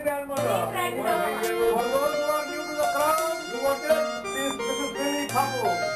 grandmother. For those who are new to the crowd, you wanted this, this is.